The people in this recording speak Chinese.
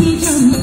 你这么